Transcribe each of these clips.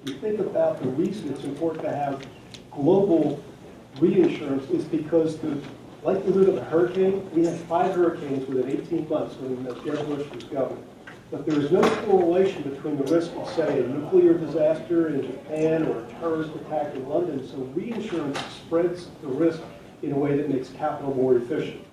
If you think about the reason it's important to have global reinsurance is because the likelihood of a hurricane, we had five hurricanes within 18 months when Jeb Bush was governor. But there is no correlation between the risk of, say, a nuclear disaster in Japan or a terrorist attack in London. So reinsurance spreads the risk in a way that makes capital more efficient.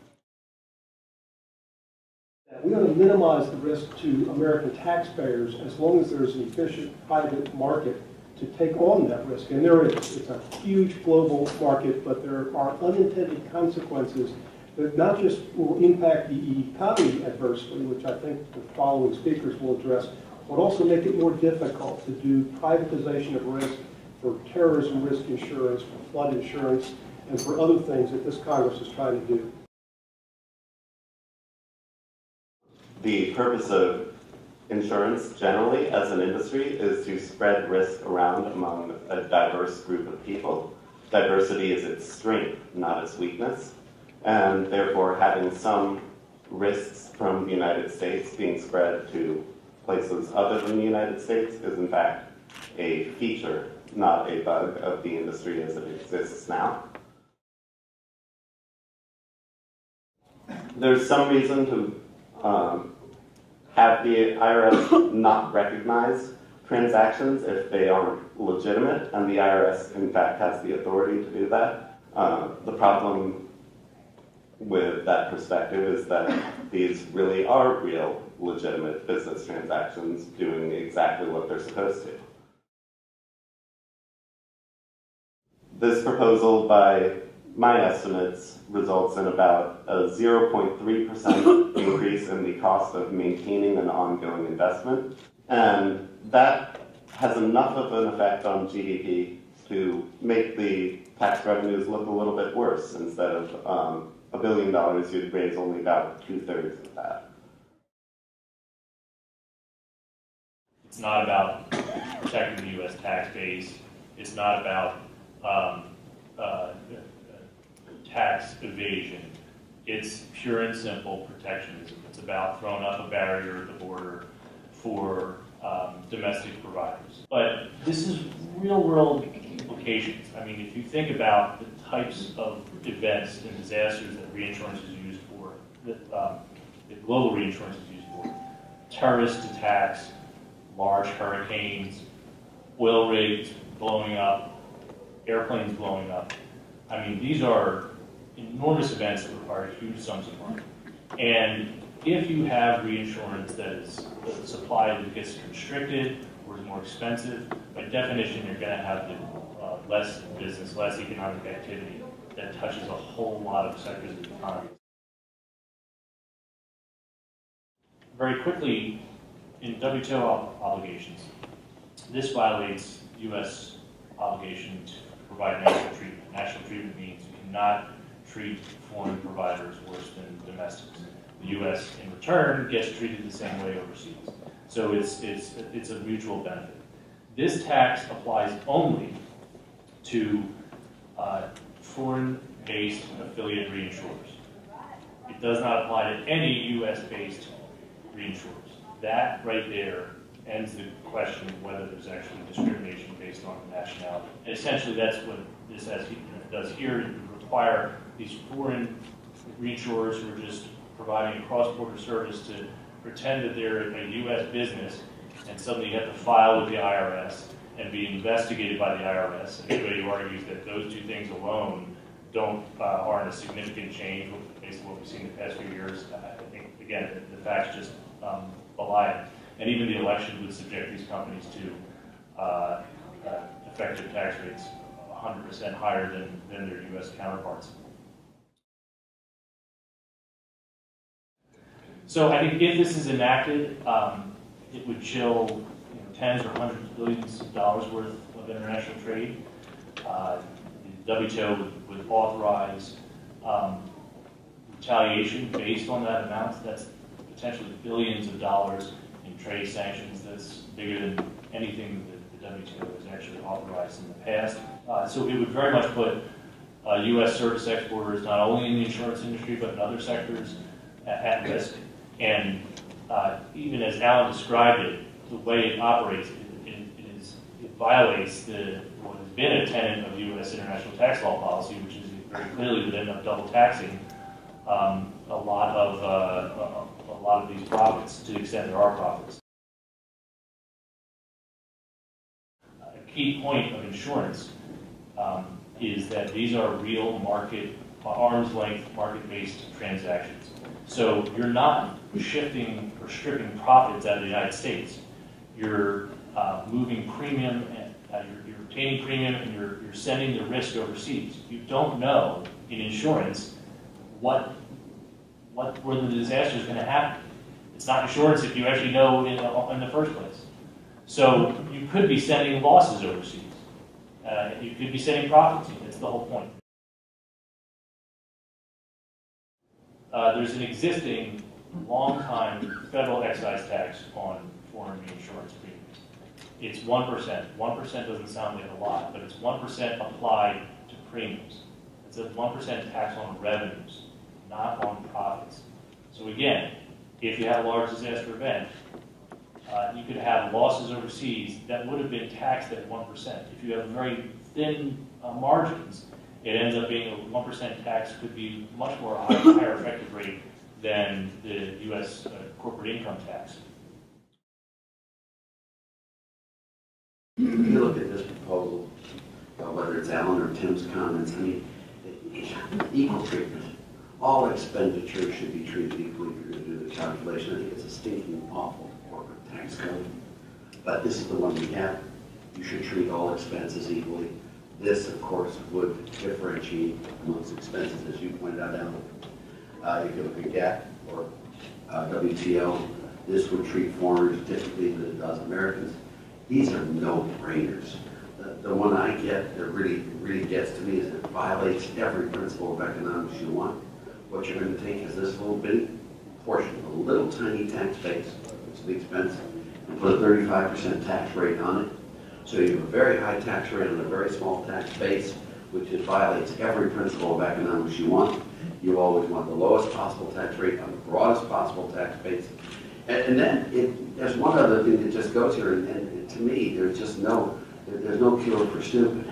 We want to minimize the risk to American taxpayers as long as there's an efficient private market to take on that risk. And there is. It's a huge global market, but there are unintended consequences that not just will impact the economy adversely, which I think the following speakers will address, but also make it more difficult to do privatization of risk for terrorism risk insurance, for flood insurance, and for other things that this Congress is trying to do. The purpose of insurance generally as an industry is to spread risk around among a diverse group of people. Diversity is its strength, not its weakness, and therefore having some risks from the United States being spread to places other than the United States is in fact a feature, not a bug of the industry as it exists now. There's some reason to um, have the IRS not recognize transactions if they aren't legitimate, and the IRS, in fact, has the authority to do that. Uh, the problem with that perspective is that these really are real, legitimate business transactions doing exactly what they're supposed to. This proposal, by my estimates, results in about a 0.3% increase in the cost of maintaining an ongoing investment. And that has enough of an effect on GDP to make the tax revenues look a little bit worse. Instead of um, a billion dollars, you'd raise only about two thirds of that. It's not about protecting the U.S. tax base. It's not about um, uh, tax evasion. It's pure and simple protectionism. It's about throwing up a barrier at the border for um, domestic providers. But this is real world implications. I mean, if you think about the types of events and disasters that reinsurance is used for, that, um, that global reinsurance is used for, terrorist attacks, large hurricanes, oil rigs blowing up, airplanes blowing up. I mean, these are enormous events that require huge sums of money. And if you have reinsurance that is the supply that gets constricted or is more expensive, by definition, you're going to have the, uh, less business, less economic activity that touches a whole lot of sectors of the economy. Very quickly, in WTO obligations, this violates U.S. obligation to provide national treatment. National treatment means you cannot treat foreign providers worse than domestics. The U.S. in return gets treated the same way overseas. So it's, it's, it's a mutual benefit. This tax applies only to uh, foreign-based affiliate reinsurers. It does not apply to any U.S.-based reinsurers. That right there ends the question of whether there's actually discrimination based on nationality. And essentially, that's what this does here. It require these foreign reinsurers who are just providing a cross-border service to pretend that they're a U.S. business, and suddenly you have to file with the IRS and be investigated by the IRS. And anybody who argues that those two things alone don't uh, aren't a significant change based on what we've seen the past few years, I think again the, the facts just um, belie it. And even the election would subject these companies to uh, uh, effective tax rates 100% higher than, than their U.S. counterparts. So I think if this is enacted, um, it would chill you know, tens or hundreds of billions of dollars worth of international trade. Uh, the WTO would, would authorize um, retaliation based on that amount. That's potentially billions of dollars in trade sanctions. That's bigger than anything that the WTO has actually authorized in the past. Uh, so it would very much put uh, U.S. service exporters, not only in the insurance industry, but in other sectors, at, at risk. And uh, even as Alan described it, the way it operates, it, it, it is it violates the, what has been a tenet of U.S. international tax law policy, which is very clearly would end up double taxing um, a lot of, uh, a a lot of these profits, to the extent there are profits. A key point of insurance um, is that these are real market, arm's length, market-based transactions. So you're not shifting or stripping profits out of the United States. You're uh, moving premium, and uh, you're, you're obtaining premium, and you're, you're sending the risk overseas. You don't know in insurance what, what, where the disaster is going to happen. It's not insurance if you actually know in, in the first place. So you could be sending losses overseas. Uh, you could be sending profits. That's the whole point. Uh, there's an existing long-time federal excise tax on foreign reinsurance premiums. It's 1%. 1% doesn't sound like a lot, but it's 1% applied to premiums. It's a 1% tax on revenues, not on profits. So again, if you have a large disaster event, uh, you could have losses overseas that would have been taxed at 1%. If you have very thin uh, margins, it ends up being a 1% tax could be much more high, higher effective rate than the U.S. Uh, corporate income tax. If you look at this proposal, uh, whether it's Alan or Tim's comments, I mean, equal treatment. All expenditures should be treated equally if you're going to do the calculation. I think it's a stinking awful corporate tax code. But this is the one we have. You should treat all expenses equally. This, of course, would differentiate amongst expenses, as you pointed out, Alan. Uh, if you look at GAP or uh, WTO, this would treat foreigners differently than it does Americans. These are no-brainers. The, the one I get that really, really gets to me is it violates every principle of economics you want. What you're going to take is this little bitty portion, a little tiny tax base, is the expense, and put a 35% tax rate on it. So you have a very high tax rate on a very small tax base, which violates every principle of economics you want. You always want the lowest possible tax rate on the broadest possible tax base. And, and then it, there's one other thing that just goes here, and, and to me, there's just no, there- there's no cure for stupid.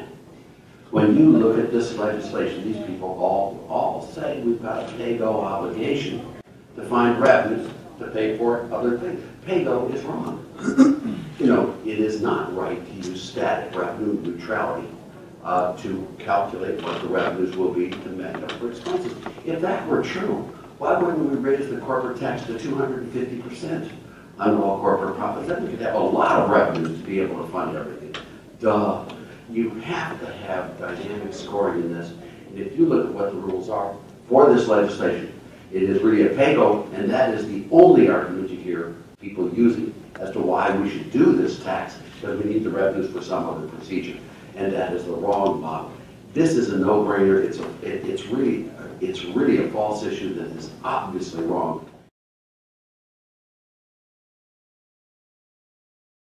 When you look at this legislation, these people all, all say we've got a pay-go obligation to find revenues to pay for other things. Pay-go is wrong. You know, it is not right to use static revenue neutrality uh, to calculate what the revenues will be to make up for expenses. If that were true, why wouldn't we raise the corporate tax to 250% on all corporate profits? Then we could have a lot of revenues to be able to fund everything. Duh. You have to have dynamic scoring in this. And if you look at what the rules are for this legislation, it is really a pay-go, and that is the only argument you hear people using as to why we should do this tax, because we need the revenues for some other procedure. And that is the wrong model. This is a no-brainer. It's, a, it, it's, really, it's really a false issue that is obviously wrong.